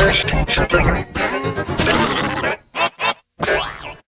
first trigger.